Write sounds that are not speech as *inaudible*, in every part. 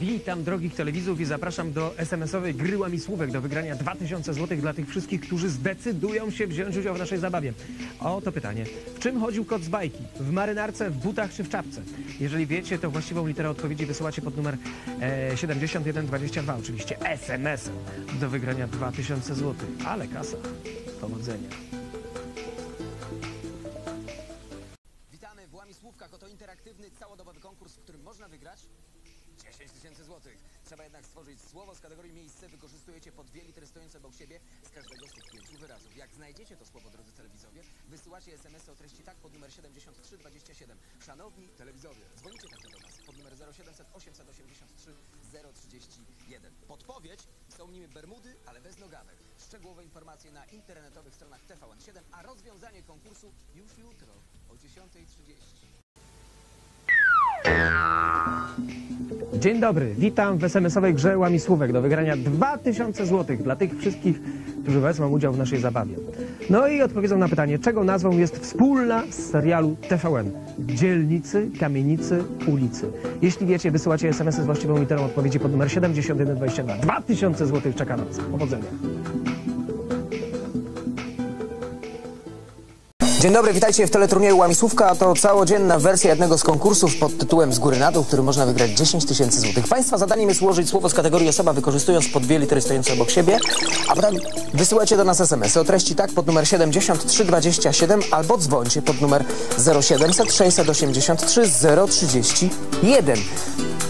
Witam drogich telewizów i zapraszam do SMS-owej gry łamisłówek do wygrania 2000 zł dla tych wszystkich, którzy zdecydują się wziąć udział w naszej zabawie. Oto pytanie. W czym chodził kot z bajki? W marynarce, w butach czy w czapce? Jeżeli wiecie, to właściwą literę odpowiedzi wysyłacie pod numer e, 7122, oczywiście SMS-em do wygrania 2000 zł. Ale kasa. Powodzenia. Łamisłówkach. Oto interaktywny, całodobowy konkurs, w którym można wygrać 10 tysięcy złotych. Trzeba jednak stworzyć słowo z kategorii miejsce. Wykorzystujecie po dwie litery stojące obok siebie z każdego z tych pięciu wyrazów. Jak znajdziecie to słowo, drodzy telewizowie, wysyłacie SMS-y o treści tak pod numer 7327. Szanowni telewizowie, dzwonicie także do nas pod numer 0700 883 031. Podpowiedź są nimi Bermudy, ale bez nogawek. Szczegółowe informacje na internetowych stronach TVN7, a rozwiązanie konkursu już jutro o 10.30. Dzień dobry, witam w SMS-owej grze łamisłówek do wygrania 2000 zł dla tych wszystkich, którzy wezmą udział w naszej zabawie. No i odpowiedzą na pytanie, czego nazwą jest wspólna z serialu TVN. Dzielnicy, kamienicy, ulicy. Jeśli wiecie, wysyłacie SMS-y z właściwą literą odpowiedzi pod numer 7122. 2000 zł czeka na. Powodzenia. Dzień dobry, witajcie w teleturnieju Łamisłówka. To całodzienna wersja jednego z konkursów pod tytułem Z góry na dół, w którym można wygrać 10 tysięcy złotych. Państwa zadaniem jest ułożyć słowo z kategorii osoba, wykorzystując po dwie litery stojące obok siebie, a potem wysyłacie do nas SMS-y o treści tak pod numer 7327 albo dzwońcie pod numer 0700 683 031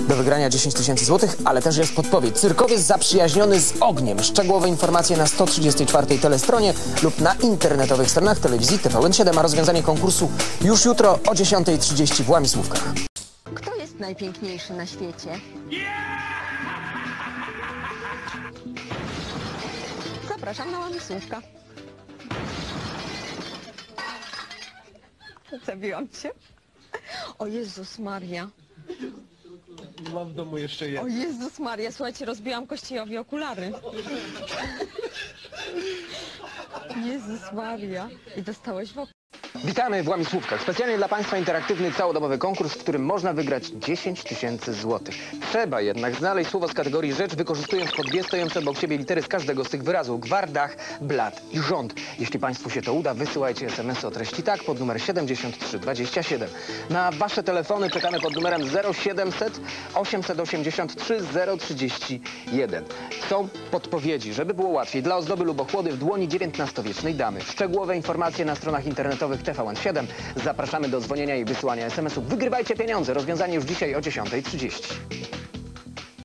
do wygrania 10 tysięcy złotych, ale też jest podpowiedź. Cyrkowiec zaprzyjaźniony z ogniem. Szczegółowe informacje na 134 telestronie lub na internetowych stronach telewizji TVN7, a rozwiązanie konkursu już jutro o 10.30 w Łamisłówkach. Kto jest najpiękniejszy na świecie? Zapraszam na łamisłówka. Zabiłam cię. O Jezus Maria. Mam w domu jeszcze. O Jezus Maria, słuchajcie, rozbiłam Kościejowi okulary. *laughs* Jezus Maria. I dostałeś w. Witamy w Łamisłówkach. Specjalnie dla Państwa interaktywny całodobowy konkurs, w którym można wygrać 10 tysięcy złotych. Trzeba jednak znaleźć słowo z kategorii rzecz, wykorzystując po dwie stojące obok siebie litery z każdego z tych wyrazów. Gwar, dach, blat i rząd. Jeśli Państwu się to uda, wysyłajcie SMS o treści tak pod numer 7327. Na Wasze telefony czekamy pod numerem 0700 883 031. Są podpowiedzi, żeby było łatwiej. Dla ozdoby lub ochłody w dłoni XIX-wiecznej damy. Szczegółowe informacje na stronach internetowych TVN7. Zapraszamy do dzwonienia i wysyłania SMS-ów. Wygrywajcie pieniądze. Rozwiązanie już dzisiaj o 10.30.